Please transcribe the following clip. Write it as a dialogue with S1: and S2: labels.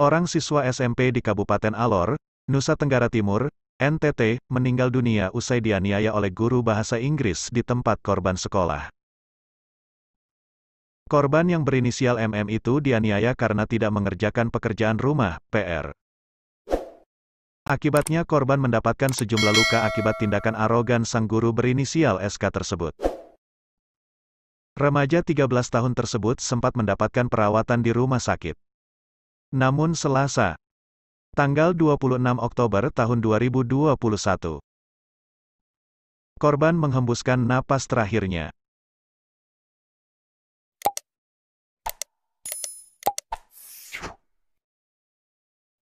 S1: Seorang siswa SMP di Kabupaten Alor, Nusa Tenggara Timur, NTT, meninggal dunia usai dianiaya oleh guru bahasa Inggris di tempat korban sekolah. Korban yang berinisial MM itu dianiaya karena tidak mengerjakan pekerjaan rumah, PR. Akibatnya korban mendapatkan sejumlah luka akibat tindakan arogan sang guru berinisial SK tersebut. Remaja 13 tahun tersebut sempat mendapatkan perawatan di rumah sakit. Namun Selasa, tanggal 26 Oktober tahun 2021, korban menghembuskan napas terakhirnya.